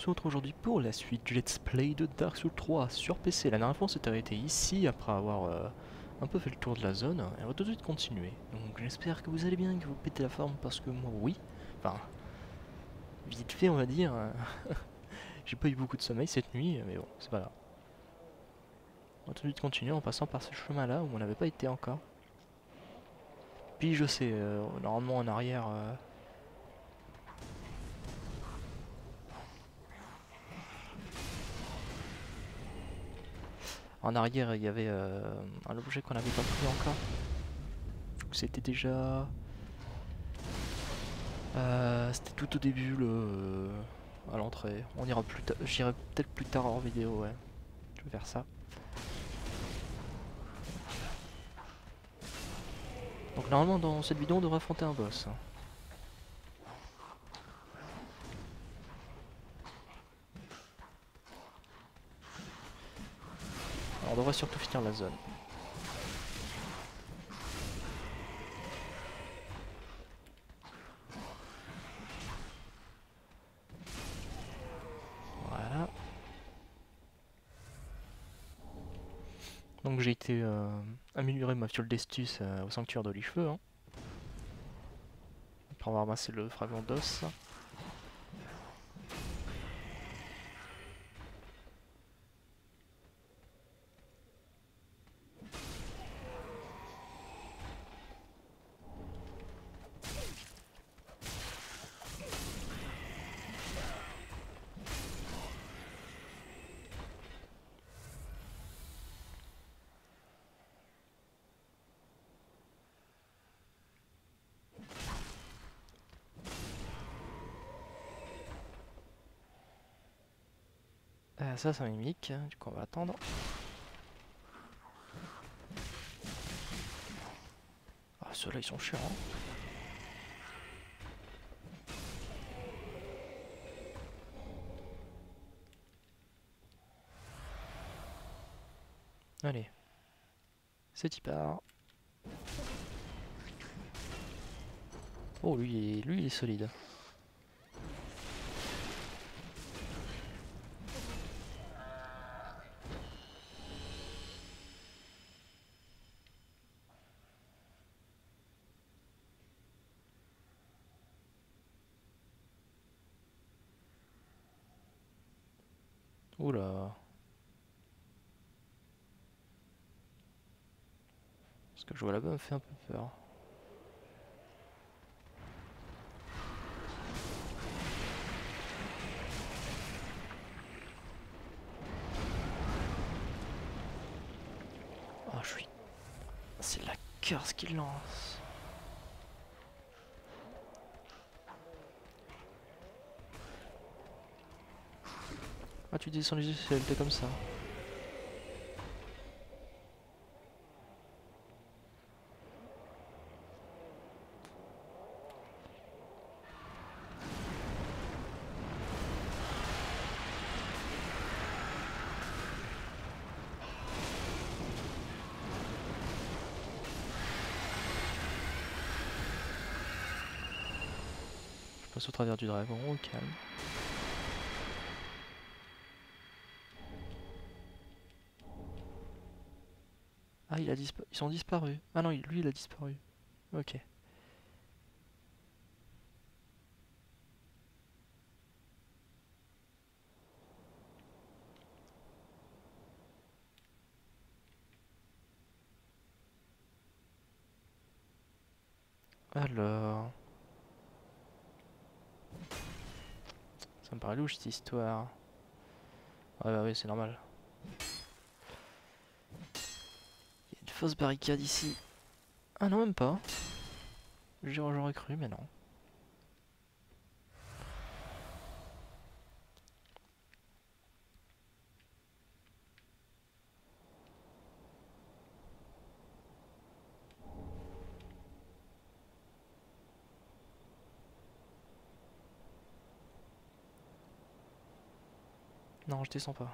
se retrouve aujourd'hui pour la suite du let's play de Dark Souls 3 sur PC. La dernière fois on s'est arrêté ici après avoir euh, un peu fait le tour de la zone et on va tout de suite continuer. Donc j'espère que vous allez bien, que vous pétez la forme parce que moi oui. Enfin, vite fait on va dire. J'ai pas eu beaucoup de sommeil cette nuit mais bon c'est pas grave. On va tout de suite continuer en passant par ce chemin là où on n'avait pas été encore. Puis je sais, euh, normalement en arrière... euh, En arrière, il y avait euh, un objet qu'on n'avait pas pris encore. C'était déjà... Euh, C'était tout au début, le... à l'entrée. On ira plus tard. J'irai peut-être plus tard hors vidéo, ouais. Je vais faire ça. Donc normalement, dans cette vidéo, on devrait affronter un boss. On devrait surtout finir la zone. Voilà. Donc j'ai été euh, améliorer ma fiole d'estus euh, au sanctuaire de l'Icheveux. Après avoir ramassé le fragment d'os. Ça, c'est un mimique, du coup on va attendre. Ah, ceux-là ils sont chiants. hein. Allez, c'est y part. Oh, lui, lui, il est solide. Oula. Ce que je vois là-bas me fait un peu peur. Oh, je suis... C'est la curse qu'il lance. Les échelles, t'es comme ça. Je passe au travers du dragon, au calme. Il a ils sont disparus. Ah non, lui, il a disparu. Ok. Alors... Ça me paraît louche cette histoire. Ouais, bah oui, c'est normal. Il y a une fausse barricade ici. Ah non, même pas. J'aurais cru, mais non. Non, je descends pas.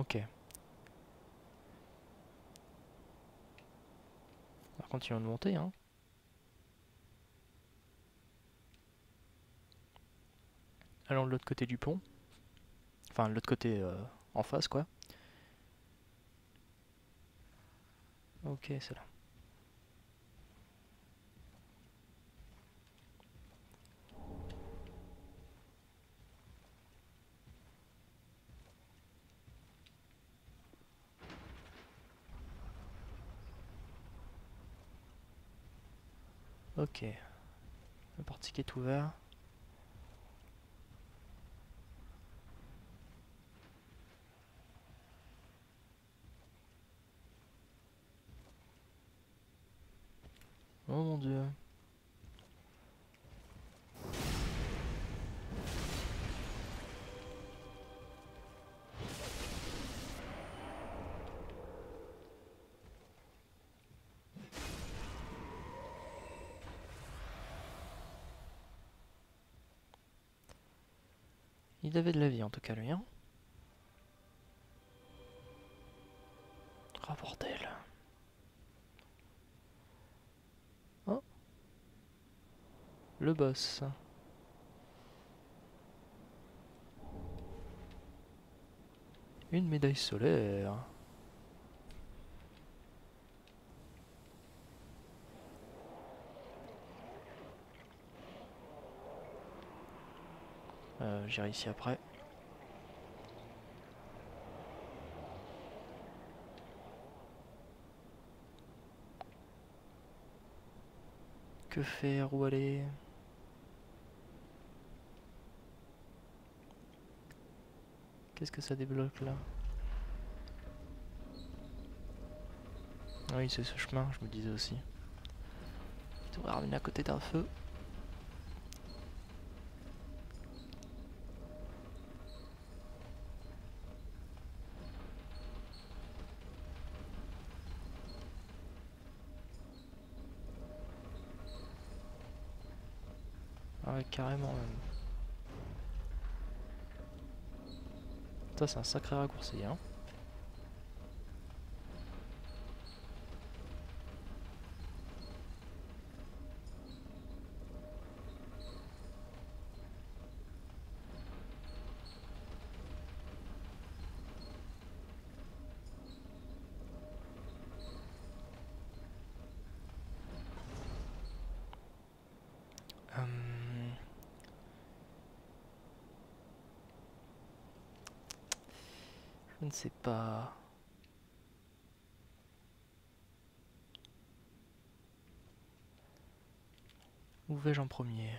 Ok. Va continuer de monter, hein. Allons de l'autre côté du pont. Enfin, de l'autre côté euh, en face, quoi. Ok, c'est là. Ok. Le portique est ouvert. Oh mon dieu. Il avait de la vie en tout cas lui hein. Oh. Oh. Le boss. Une médaille solaire. J'irai ici après. Que faire Où aller? Qu'est-ce que ça débloque là? Oui, c'est ce chemin, je me disais aussi. Je devrais ramener à côté d'un feu. Carrément même. Ça, c'est un sacré raccourci, hein. Hum. Je ne sais pas. Où vais-je en premier?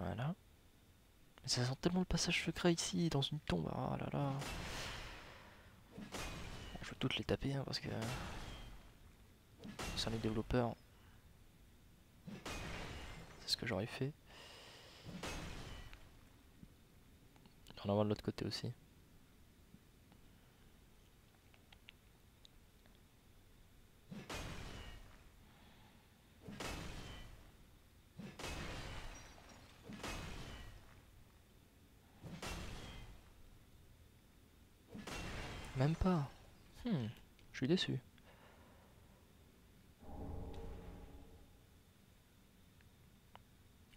Voilà. Mais ça sent tellement le passage secret ici, dans une tombe. Ah là là. Je vais toutes les taper hein, parce que. Sans les développeurs. C'est ce que j'aurais fait. On va de l'autre côté aussi. Même pas. Hmm, je suis déçu.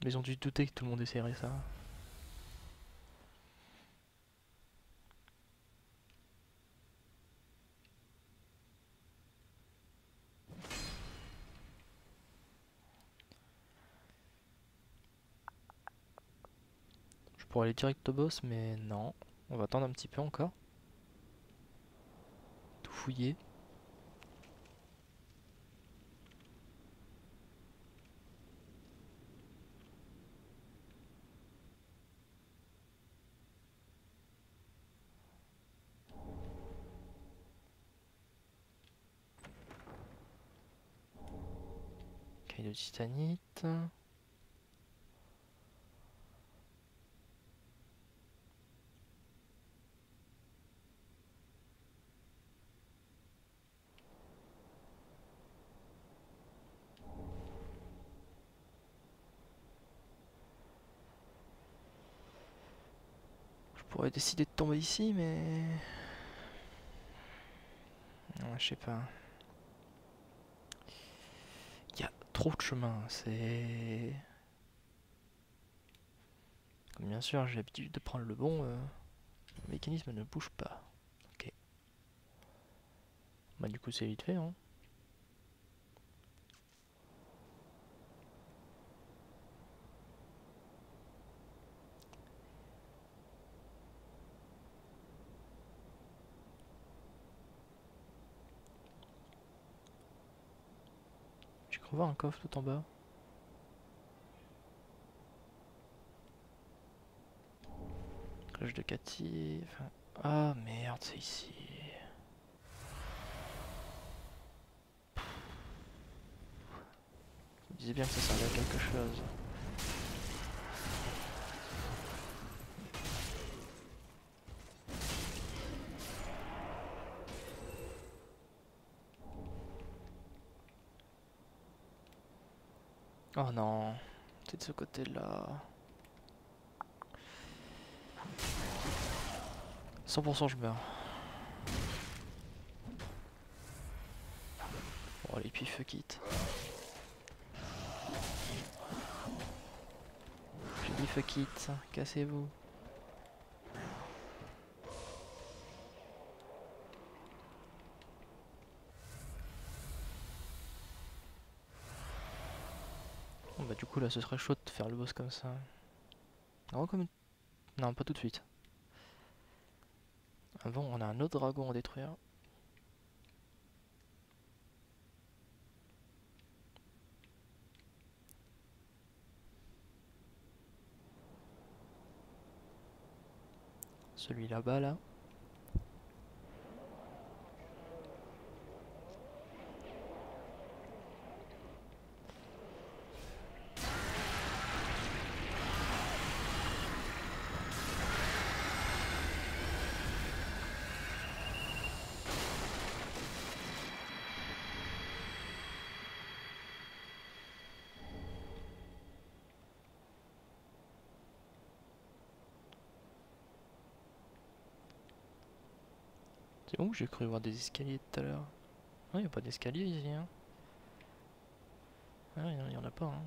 Mais ils ont dû douter que tout le monde essaierait ça. Je pourrais aller direct au boss, mais non. On va attendre un petit peu encore. Tout fouiller. titanite. Je pourrais décider de tomber ici, mais... Je sais pas. Trop de chemin, c'est... Comme bien sûr j'ai l'habitude de prendre le bon, euh, le mécanisme ne bouge pas. Ok. Bah du coup c'est vite fait hein. Cru voir un coffre tout en bas. Cloche de Cathy. Enfin... Ah merde, c'est ici. Je me disais bien que ça servait à quelque chose. Oh non, c'est de ce côté-là. 100% je meurs. Allez puis fuck it. J'ai dit fuck it, cassez-vous. Coup ce serait chaud de faire le boss comme ça. Non pas tout de suite. Avant, on a un autre dragon à détruire. Celui là-bas, là. J'ai cru voir des escaliers tout à l'heure Non, il a pas d'escalier ici. Hein. Ah, il y en a pas. Hein.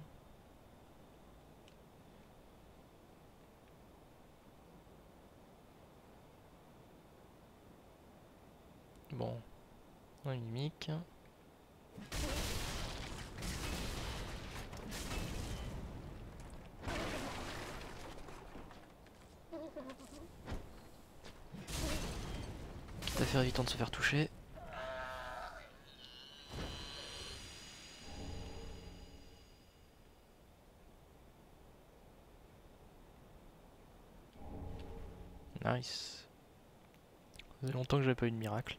Bon, on mimique. Ça fait évitant de se faire toucher. Nice. Ça faisait longtemps que j'avais pas eu de miracle.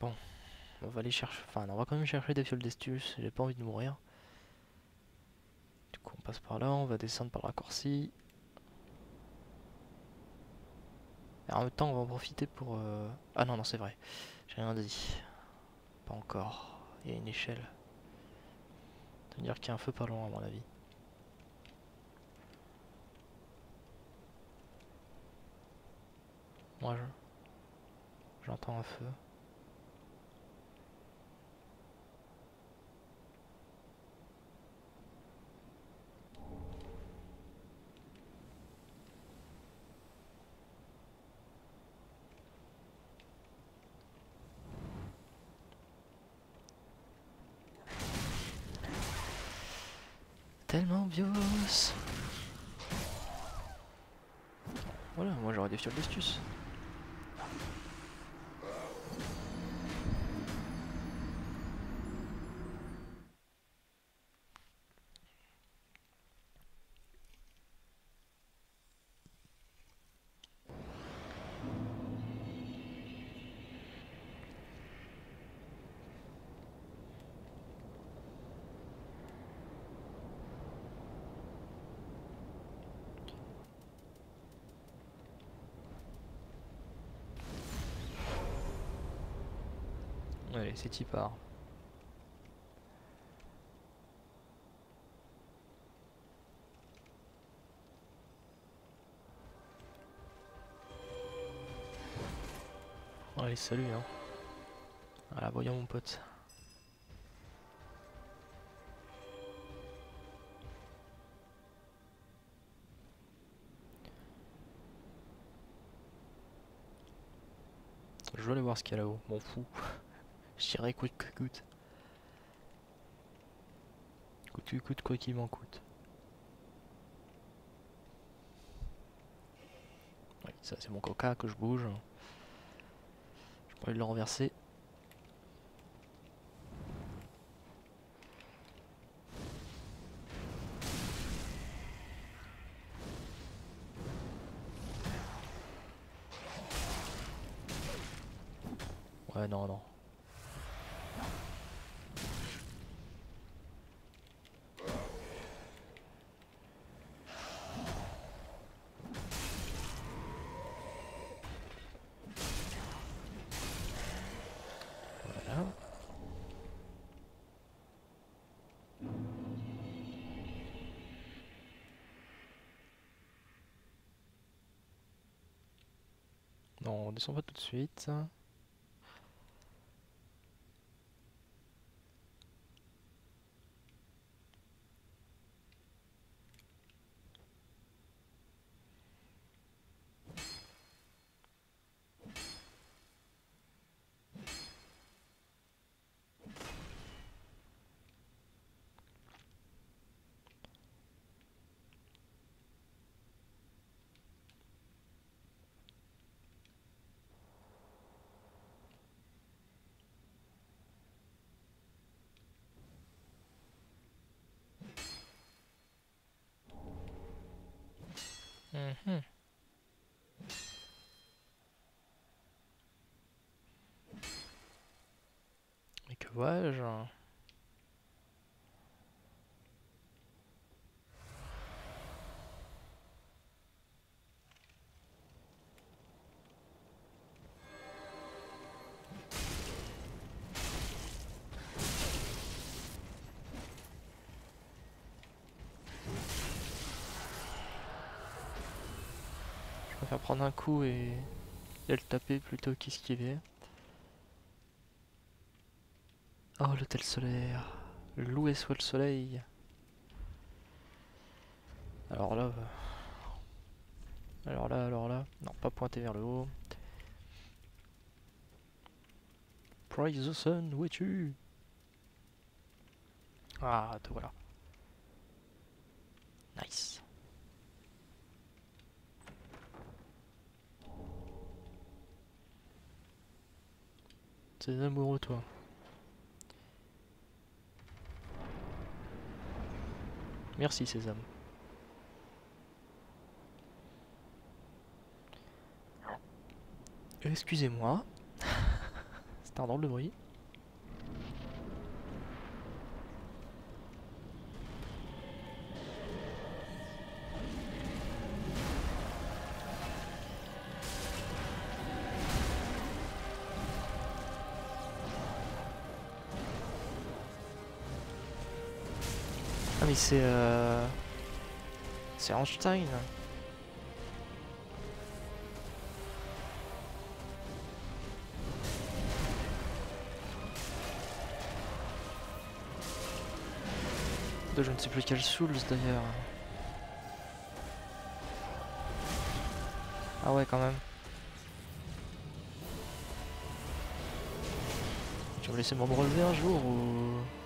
Bon, on va aller chercher. Enfin, on va quand même chercher des fioles d'estus. J'ai pas envie de mourir. Du coup, on passe par là. On va descendre par le raccourci. Et en même temps, on va en profiter pour. Euh, ah non, non, c'est vrai. J'ai rien dit. Pas encore. Il y a une échelle. Ça veut dire qu'il y a un feu pas loin, à mon avis. Moi, je. J'entends un feu. Voilà, moi j'aurais des fioles d'astuce. C'est y part. Allez, salut hein. Voilà, voyons mon pote. Je veux aller voir ce qu'il y a là-haut, m'en fous. Je dirais coûte que coûte. Coûte que coûte, quoi qu'il m'en coûte. Oui, ça c'est mon coca que je bouge. Je pourrais le renverser. Ouais, non, non. Voilà. On descend pas tout de suite. Mhm. Mais que vois-je? Prendre un coup et, le taper plutôt qu'esquiver. Oh, l'hôtel solaire. Louer soit le soleil. Alors là... euh, Alors là, alors là... Non, pas pointer vers le haut. Praise the sun, où es-tu? Ah, te voilà. Nice. C'est amoureux, toi. Merci, Sésame. Excusez-moi. C'est un drôle de bruit. C'est euh... C'est Einstein. Je ne sais plus quel Souls d'ailleurs. Ah ouais quand même. Tu vas me laisser me un jour ou...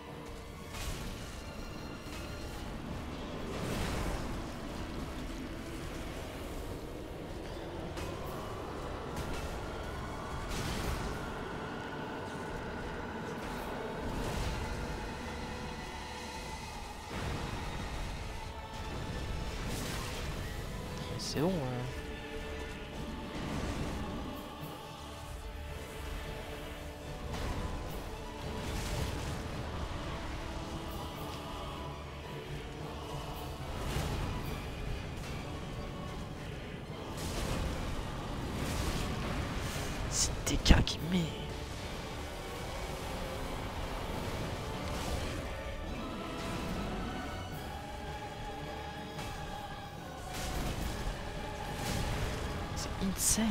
dégâts qu'il met. C'est insane.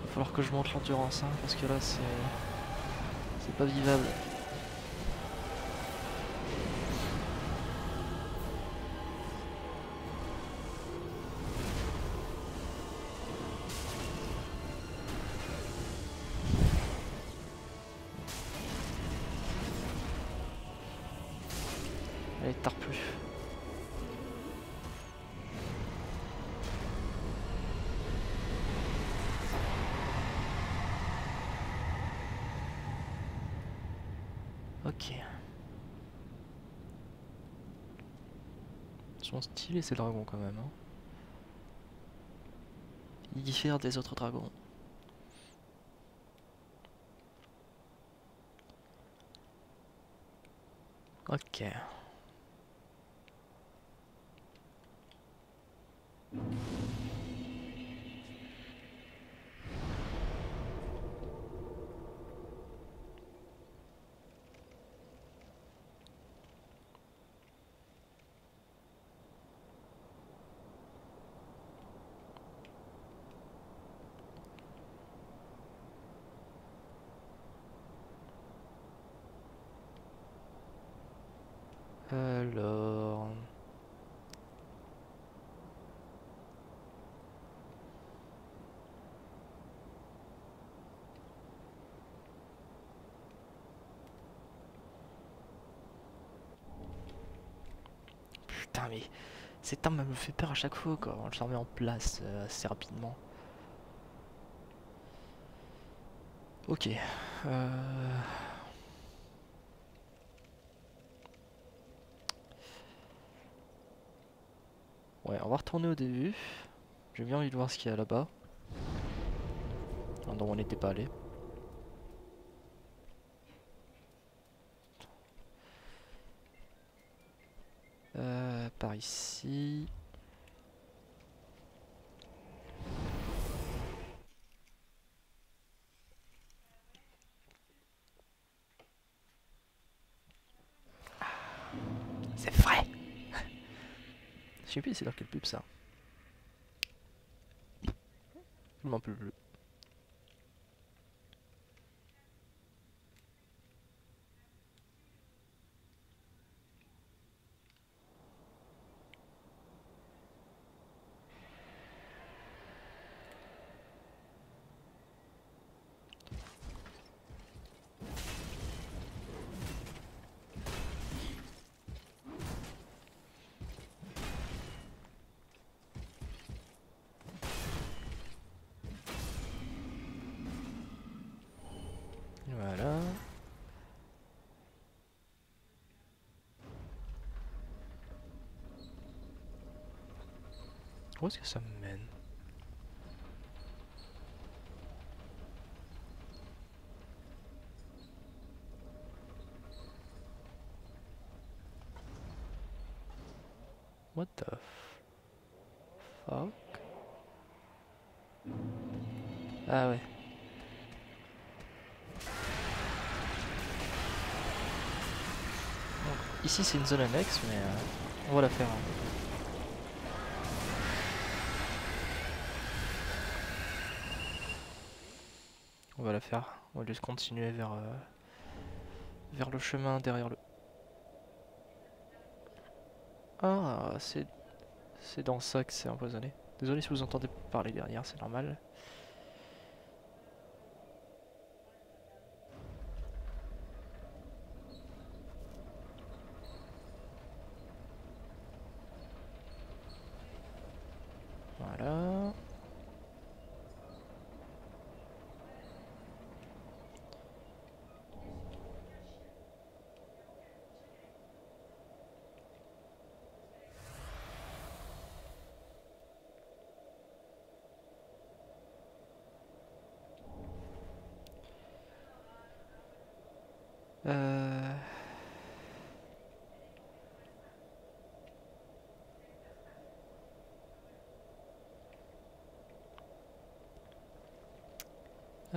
Il va falloir que je monte l'endurance hein, parce que là c'est c'est pas vivable. Stylés ces dragons quand même. Hein. Ils diffèrent des autres dragons. Ok. Alors... Putain mais cette arme me fait peur à chaque fois quand je la remets en place euh, assez rapidement. Ok. Euh... Ouais, on va retourner au début. J'ai bien envie de voir ce qu'il y a là-bas. Dont on n'était pas allé. Euh, par ici. C'est vrai Je sais plus c'est dans quelle pub ça. Je m'en peux plus. Voilà. Où est-ce que ça me mène What the fuck? Ah ouais. Donc, ici c'est une zone annexe mais euh, on va la faire. hein. On va la faire. On va juste continuer vers, euh, le chemin derrière le... Ah, c'est c'est dans ça que c'est empoisonné. Désolé si vous entendez parler derrière, c'est normal.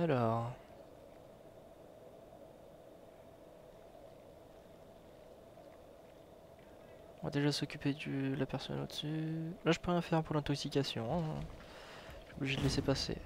Alors... On va déjà s'occuper de la personne au-dessus. Là, je peux rien faire pour l'intoxication. Hein. Je suis obligé de laisser passer.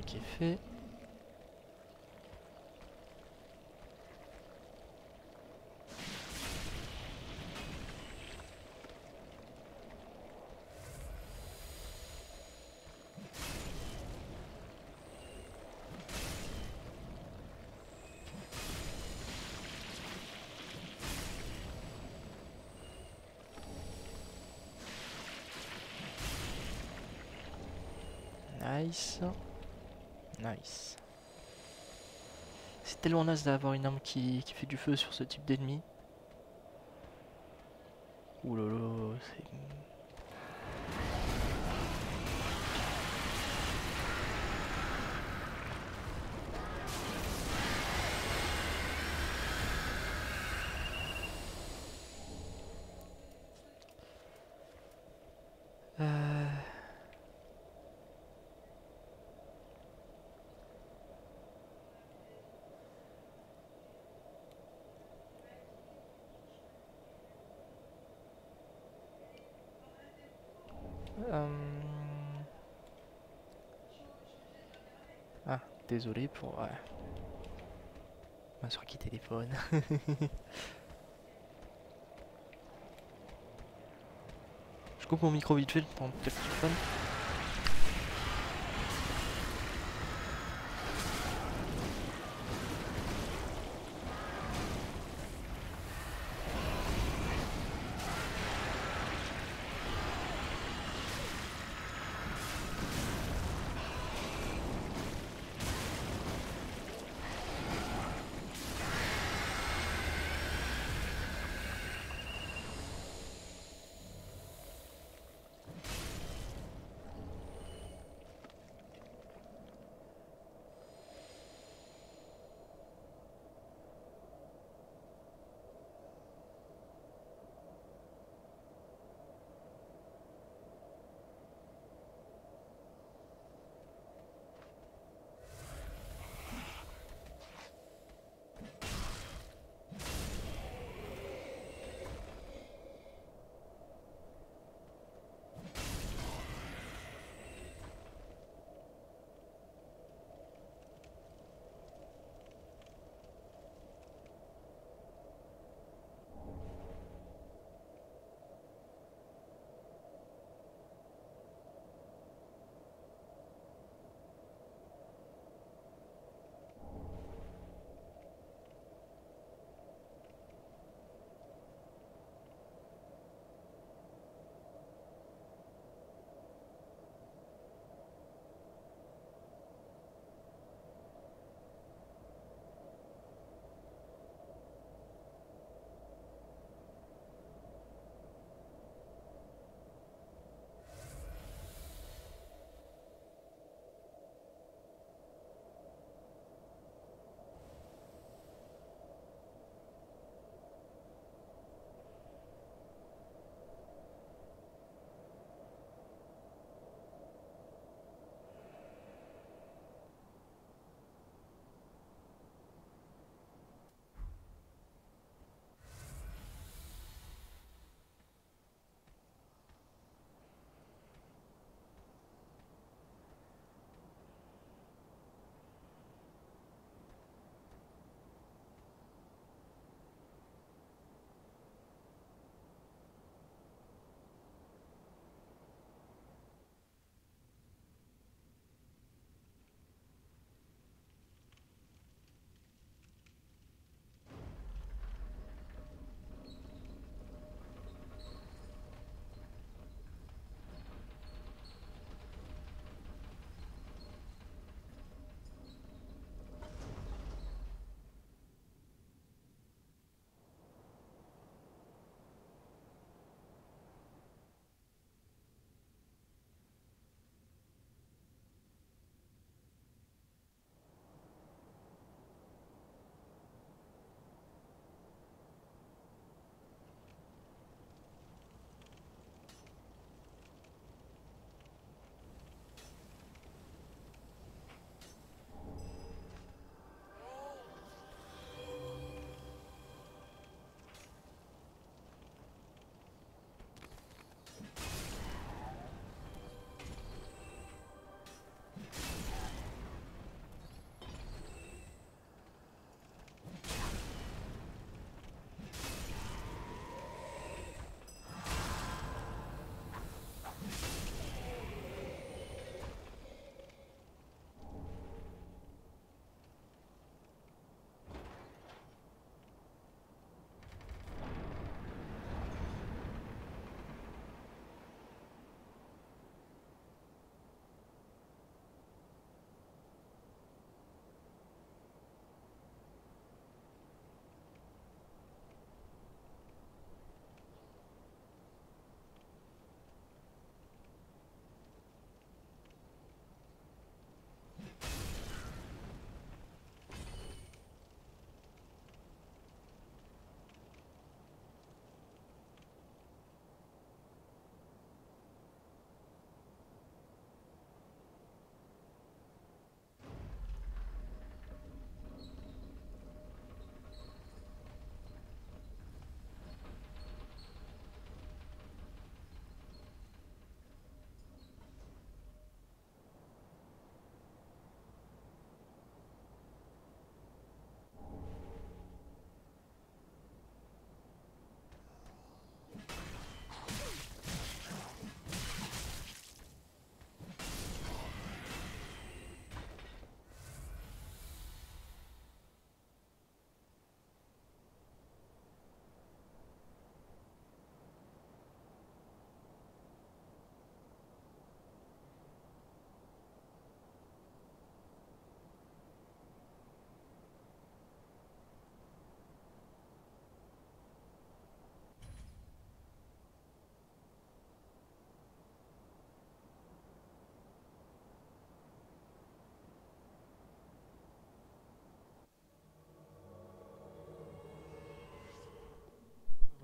Qui est fait. Nice. Nice. C'est tellement naze d'avoir une arme qui, fait du feu sur ce type d'ennemi. Ouh c'est... Euh... Euh, Ah, désolé pour... Ouais. Ma soeur qui téléphone. Je coupe mon micro vite fait le temps de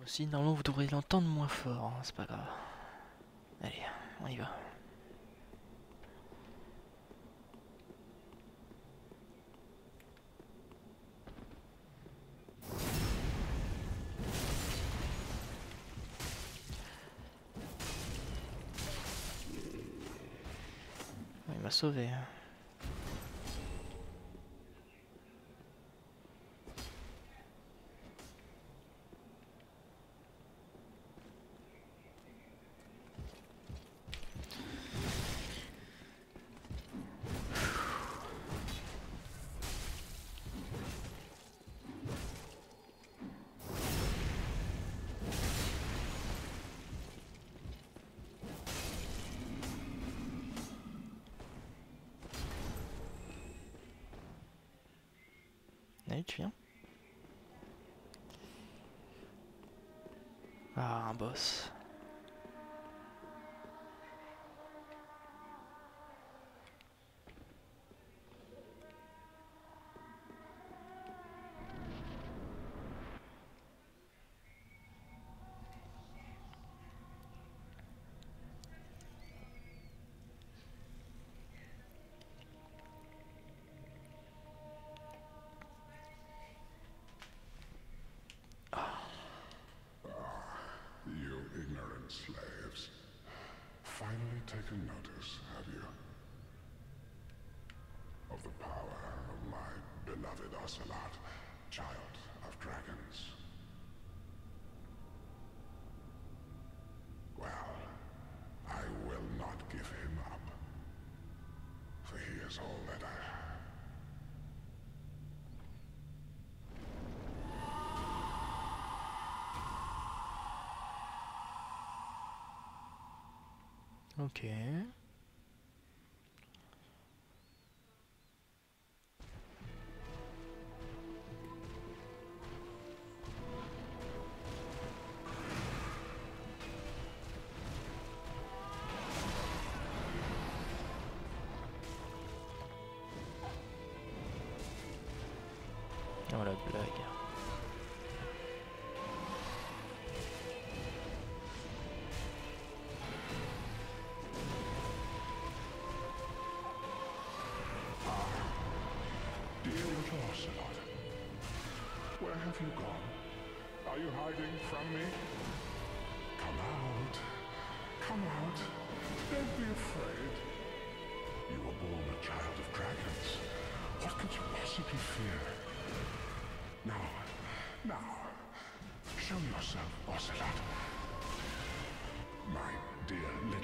Aussi, normalement, vous devriez l'entendre moins fort, hein, c'est pas grave. Allez, on y va. Il m'a sauvé. Un boss. Beloved child of dragons. Well, I will not give him up. For he is all that I have. Ok.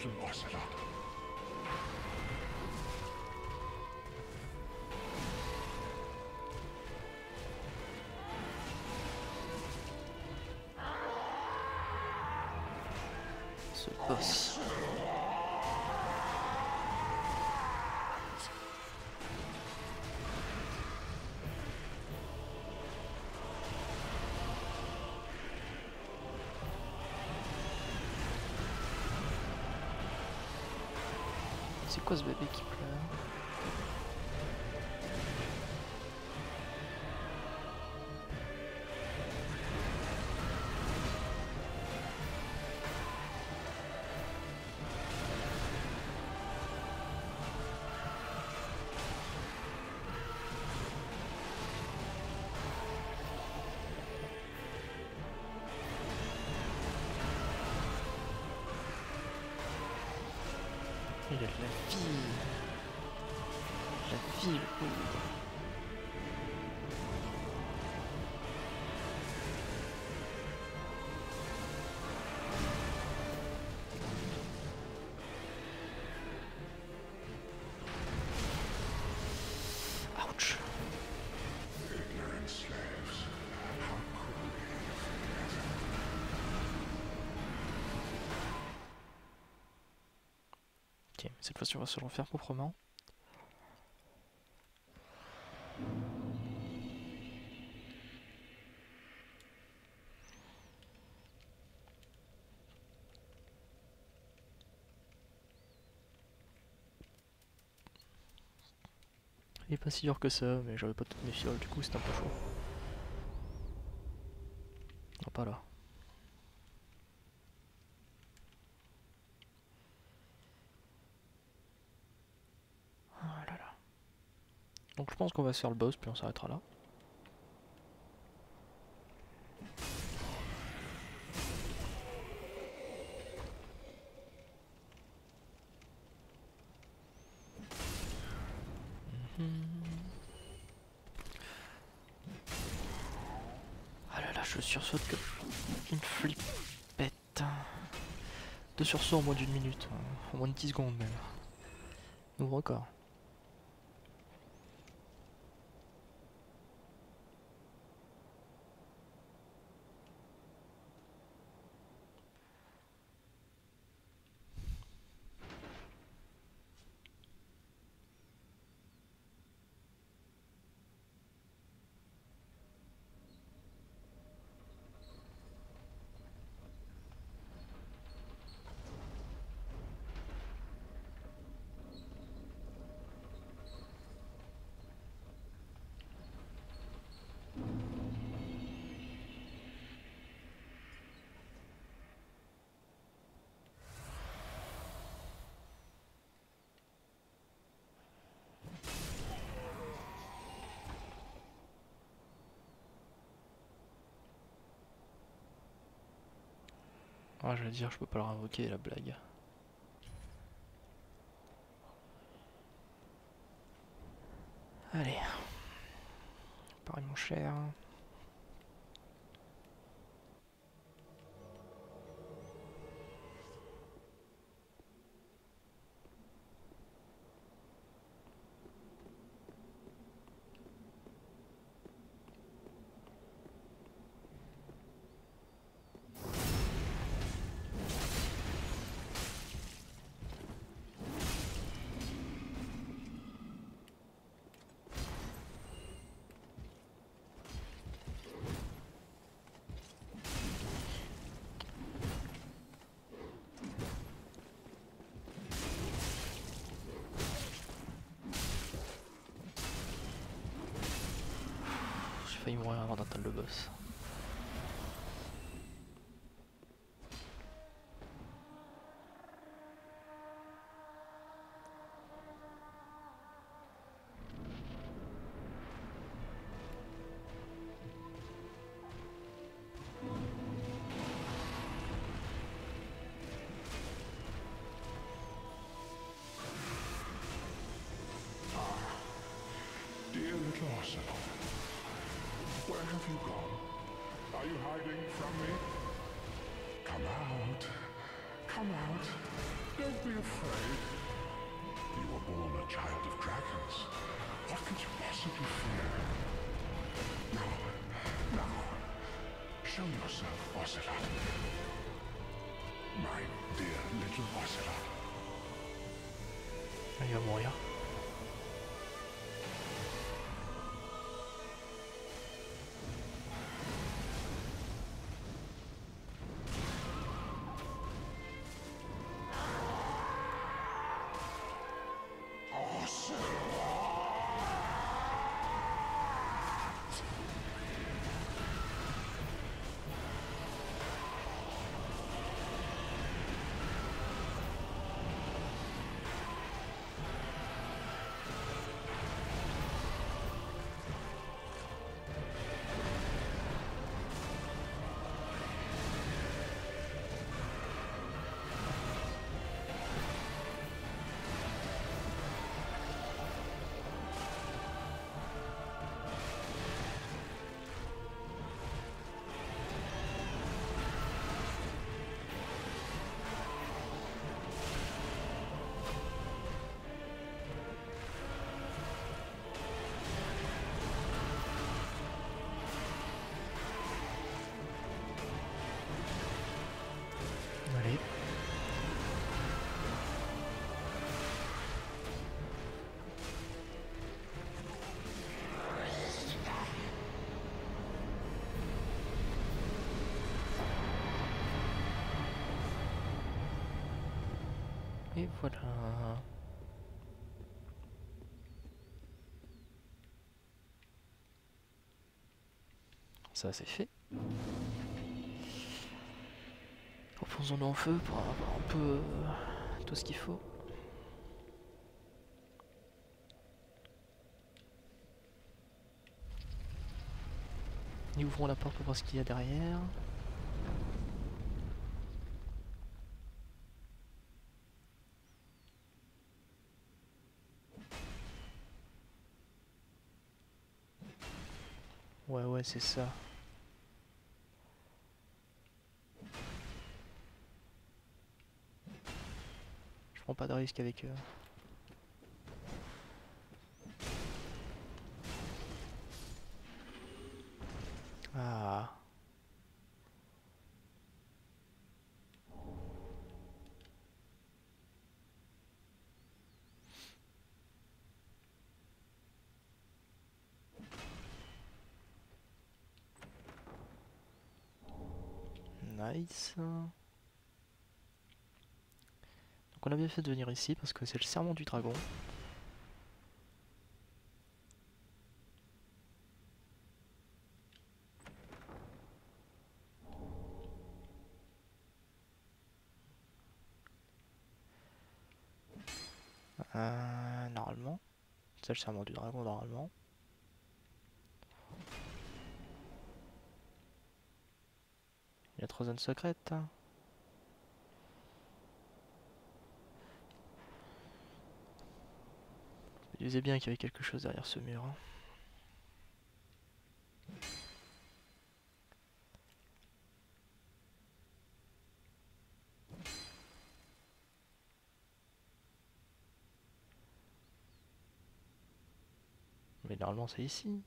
Little Ocelot. Ce boss. Quoi ce bébé qui pleure cette fois-ci on va se le refaire proprement. Il est pas si dur que ça, mais j'avais pas toutes mes fioles, du coup c'était un peu chaud. Non, pas là. Donc je pense qu'on va se faire le boss, puis on s'arrêtera là. Ah là là, je sursaute comme une flippette. Deux sursauts en moins d'une minute, en moins de 10 secondes même. Nouveau record. Ah, je vais dire, je peux pas le invoquer la blague. Allez. Pareil, mon cher. Failli mourir avant d'atteindre le boss. Voilà. Ça c'est fait. Reposons-nous en feu pour avoir un peu euh, tout ce qu'il faut. Et ouvrons la porte pour voir ce qu'il y a derrière. C'est ça. Je prends pas de risque avec eux. Ah. Nice. Donc on a bien fait de venir ici parce que c'est le serment du dragon. Euh, normalement. C'est le serment du dragon normalement. Il y a trois zones secrètes. hein. Je me disais bien qu'il y avait quelque chose derrière ce mur. hein. Mais normalement c'est ici.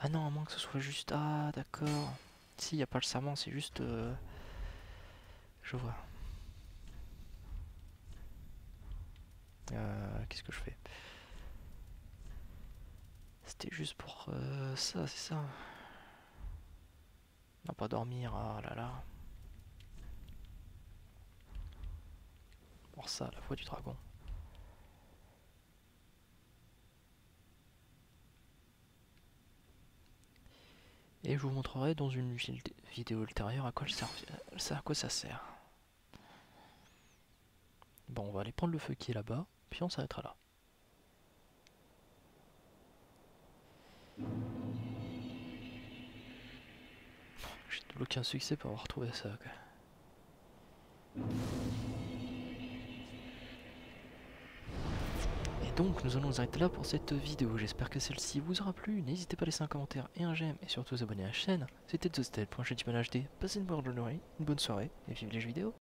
Ah non, à moins que ce soit juste... Ah d'accord. Ici, il n'y a pas le serment, c'est juste... euh, Je vois. Euh, Qu'est-ce que je fais? C'était juste pour euh, ça, c'est ça. Non, pas dormir, ah là là. Pour ça, la voix du dragon. Et je vous montrerai dans une vidéo ultérieure à quoi ça sert. Bon, on va aller prendre le feu qui est là-bas, puis on s'arrêtera là. J'ai débloqué un succès pour avoir trouvé ça. Et donc, nous allons nous arrêter là pour cette vidéo. J'espère que celle-ci vous aura plu. N'hésitez pas à laisser un commentaire et un j'aime, et surtout vous abonner à la chaîne. C'était TheStel.HD. Passez une bonne journée, une bonne soirée, et vive les jeux vidéo.